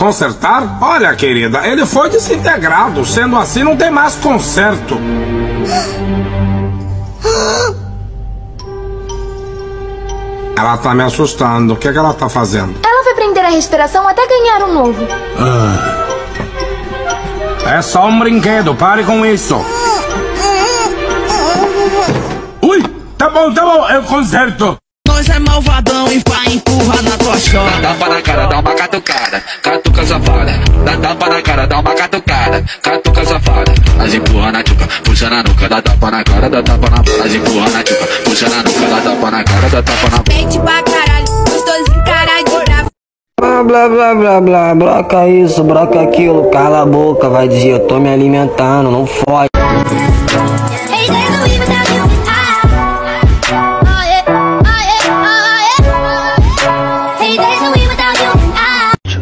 Consertar? Olha, querida, ele foi desintegrado. Sendo assim, não tem mais conserto. Ela tá me assustando. O que, é que ela tá fazendo? Ela vai prender a respiração até ganhar um novo. É só um brinquedo, pare com isso. Ui, tá bom, tá bom, eu conserto. Nós é malvadão e vai empurrar na tua chora. Dá tapa na cara, dá uma catucada, catuca safada. Dá tapa na cara, dá uma catucada, catuca safada. As empurra na tchuca, puxa na nuca, dá tapa na cara, dá tapa na As empurra na tchuca, puxa na nuca, dá tapa na cara, dá tapa na Mente pra caralho, gostosinho, cara de bravo. Blá blá blá blá blá, broca isso, broca aquilo, cala a boca, vai dizer, eu tô me alimentando, não fode.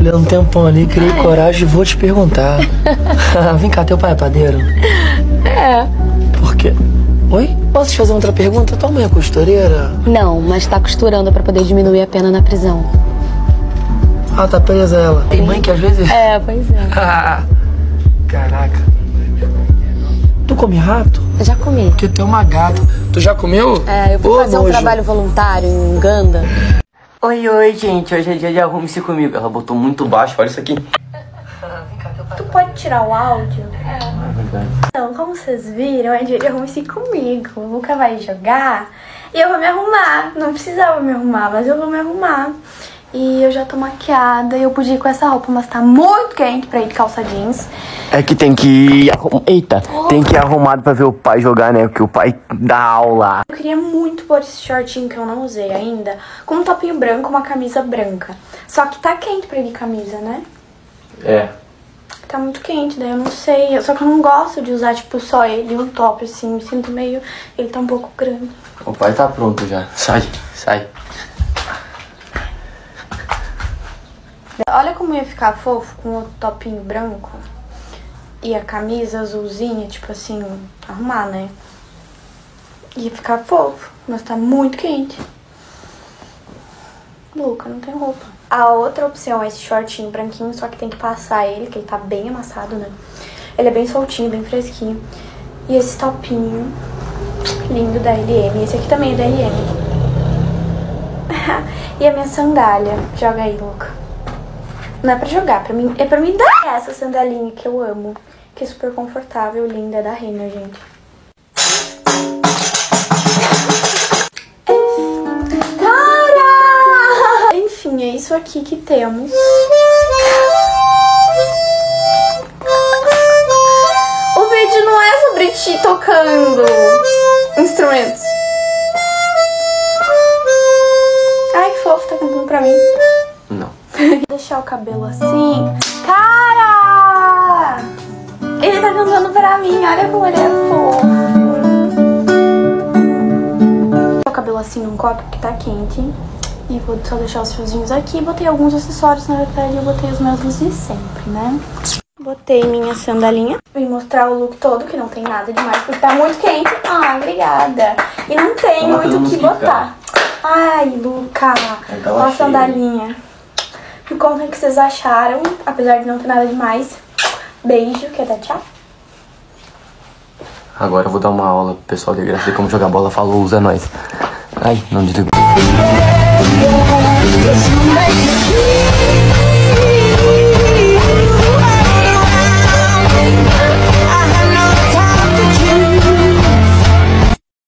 Olhando um tempão ali, criei coragem e vou te perguntar. Vem cá, teu pai é padeiro? É. Por quê? Oi? Posso te fazer outra pergunta? Tua mãe é costureira? Não, mas tá costurando pra poder diminuir a pena na prisão. Ah, tá presa ela. Tem mãe que às vezes. É, pois é. Caraca. Tu come rato? Já comi. Porque tu é uma gata. Tu já comeu? É, eu fui Ô, fazer um nojo. trabalho voluntário em Uganda. Oi, oi, gente, hoje é dia de arrume-se comigo. Ela botou muito baixo, olha isso aqui. Tu pode tirar o áudio? Então, como vocês viram, é dia de arrume-se comigo. O Luca vai jogar e eu vou me arrumar. Não precisava me arrumar, mas eu vou me arrumar. E eu já tô maquiada e eu podia ir com essa roupa, mas tá muito quente pra ir de calça jeans. É que tem que ir. Eita, tem que ir arrumado pra ver o pai jogar, né? Porque o pai dá aula. Eu queria muito pôr esse shortinho que eu não usei ainda, com um topinho branco, uma camisa branca. Só que tá quente pra ir de camisa, né? É. Tá muito quente, daí eu não sei. Só que eu não gosto de usar, tipo, só ele e um top, assim. Me sinto meio. Ele tá um pouco grande. O pai tá pronto já. Sai, sai. Olha como ia ficar fofo com o topinho branco e a camisa azulzinha, tipo assim, arrumar, né? Ia ficar fofo, mas tá muito quente. Luca, não tem roupa. A outra opção é esse shortinho branquinho, só que tem que passar ele, que ele tá bem amassado, né? Ele é bem soltinho, bem fresquinho. E esse topinho lindo da LM. Esse aqui também é da LM. e a minha sandália. Joga aí, Luca. Não é pra jogar, pra mim, é pra me dar essa sandalinha que eu amo. Que é super confortável, linda, é da Renner, gente. Cara! Enfim, é isso aqui que temos. O vídeo não é sobre ti tocando instrumentos. Ai, que fofo, tá cantando pra mim. Não. Deixar o cabelo assim. Cara! Ele tá cantando pra mim, olha como ele é fofo. O cabelo assim num copo que tá quente. E vou só deixar os fiozinhos aqui. Botei alguns acessórios, na verdade eu botei os meus de sempre, né? Botei minha sandalinha. Vim mostrar o look todo, que não tem nada demais, porque tá muito quente. Ah, obrigada. E não tem muito o que botar. Ai, Luca. Ó a sandalinha. Me conta o que vocês acharam, apesar de não ter nada demais. Beijo, que dar tchau? Agora eu vou dar uma aula pro pessoal de graça de como jogar bola. Falou, usa nós. Ai, não desligou.